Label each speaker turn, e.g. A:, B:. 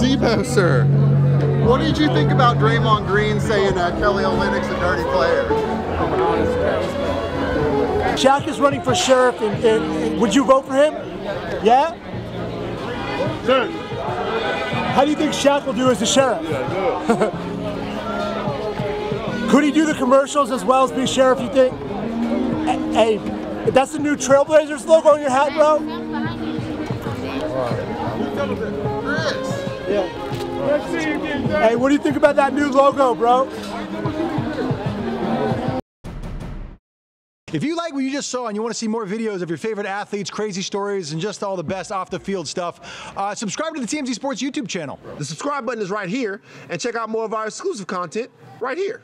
A: Z-Bo, sir. What did you think about Draymond Green saying uh, Kelly Olynyk's a dirty player?
B: Shaq is running for sheriff, and, and- and would you vote for him? Yeah?
C: Sure.
B: How do you think Shaq will do as the sheriff? Yeah, Could he do the commercials as well as be sheriff, you think? Hey, that's the new Trailblazers logo on your hat, bro?
A: Chris.
B: Yeah. Hey, what do you think about that new logo, bro?
D: If you like what you just saw and you want to see more videos of your favorite athletes, crazy stories, and just all the best off the field stuff, uh, subscribe to the TMZ Sports YouTube channel.
E: The subscribe button is right here, and check out more of our exclusive content right here.